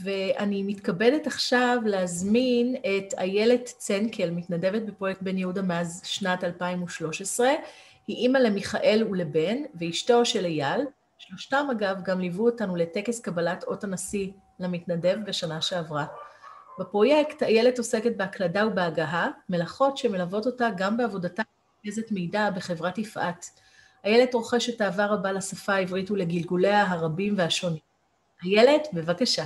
ואני מתכבדת עכשיו להזמין את איילת צנקל, מתנדבת בפרויקט בן יהודה מאז שנת 2013. היא אימא למיכאל ולבן, ואשתו של אייל. שלושתם, אגב, גם ליוו אותנו לטקס קבלת אות הנשיא למתנדב בשנה שעברה. בפרויקט איילת עוסקת בהקלדה ובהגהה, מלאכות שמלוות אותה גם בעבודתה כרכזת מידע בחברת יפעת. איילת רוכשת אהבה רבה לשפה העברית ולגלגוליה הרבים והשונים. איילת, בבקשה.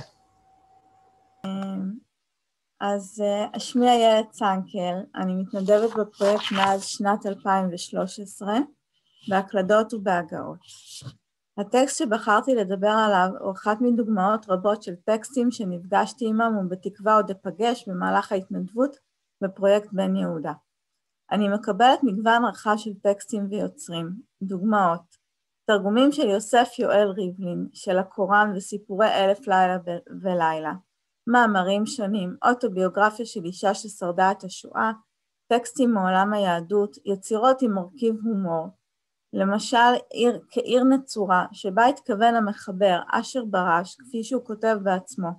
אז אה, שמי איילת צנקל, אני מתנדבת בפרויקט מאז שנת 2013 בהקלדות ובהגאות. הטקסט שבחרתי לדבר עליו הוא אחת מדוגמאות רבות של טקסטים שנפגשתי עמם ובתקווה עוד אפגש במהלך ההתנדבות בפרויקט בן יהודה. אני מקבלת מגוון רחב של טקסטים ויוצרים, דוגמאות, תרגומים של יוסף יואל ריבלין, של הקוראן וסיפורי אלף לילה ולילה, מאמרים שונים, אוטוביוגרפיה של אישה ששרדה את השואה, טקסטים מעולם היהדות, יצירות עם מרכיב הומור, למשל עיר, כעיר נצורה, שבה התכוון המחבר אשר ברש, כפי שהוא כותב בעצמו,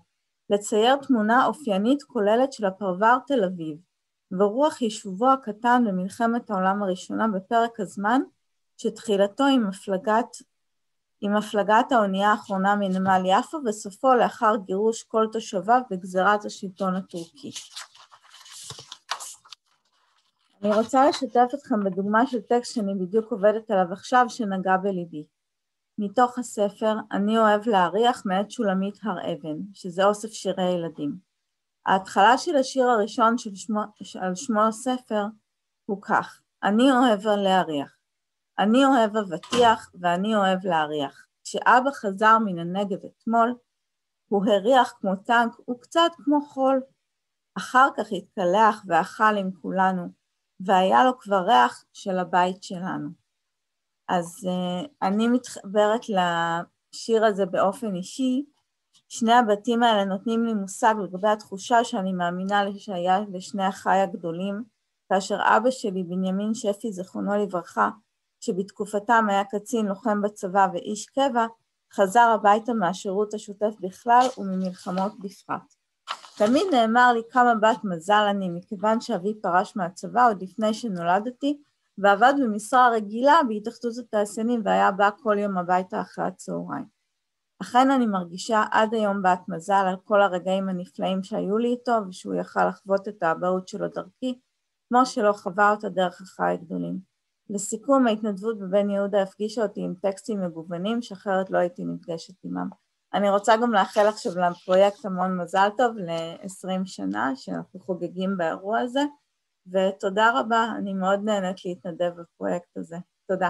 לצייר תמונה אופיינית כוללת של הפרבר תל אביב, ורוח יישובו הקטן במלחמת העולם הראשונה בפרק הזמן שתחילתו עם הפלגת, עם הפלגת האונייה האחרונה מנמל יפו וסופו לאחר גירוש כל תושביו בגזרת השלטון הטורקי. אני רוצה לשתף אתכם בדוגמה של טקסט שאני בדיוק עובדת עליו עכשיו שנגע בליבי. מתוך הספר "אני אוהב להריח" מאת שולמית הר אבן, שזה אוסף שירי ילדים. ההתחלה של השיר הראשון של שמו, על שמו הספר הוא כך: אני אוהב להריח. אני אוהב אבטיח ואני אוהב להריח. כשאבא חזר מן הנגב אתמול, הוא הריח כמו טנק וקצת כמו חול. אחר כך התקלח ואכל עם כולנו, והיה לו כבר ריח של הבית שלנו. אז uh, אני מתחברת לשיר הזה באופן אישי. שני הבתים האלה נותנים לי מושג לגבי התחושה שאני מאמינה שהיה לשני אחיי הגדולים, כאשר אבא שלי, בנימין שפי, זיכרונו לברכה, שבתקופתם היה קצין לוחם בצבא ואיש קבע, חזר הביתה מהשירות השוטף בכלל וממלחמות בפרט. תמיד נאמר לי כמה בת מזל אני, מכיוון שאבי פרש מהצבא עוד לפני שנולדתי, ועבד במשרה רגילה בהתאחדות התעשיינים והיה בא כל יום הביתה אחרי הצהריים. אכן אני מרגישה עד היום בת מזל על כל הרגעים הנפלאים שהיו לי איתו ושהוא יכל לחוות את האבהות שלו דרכי, כמו שלא חווה אותה דרך החי הגדולים. לסיכום, ההתנדבות בבן יהודה הפגישה אותי עם טקסטים מגוונים שאחרת לא הייתי נפגשת עימם. אני רוצה גם לאחל עכשיו לפרויקט המון מזל טוב ל-20 שנה שאנחנו חוגגים באירוע הזה, ותודה רבה, אני מאוד נהנית להתנדב בפרויקט הזה. תודה.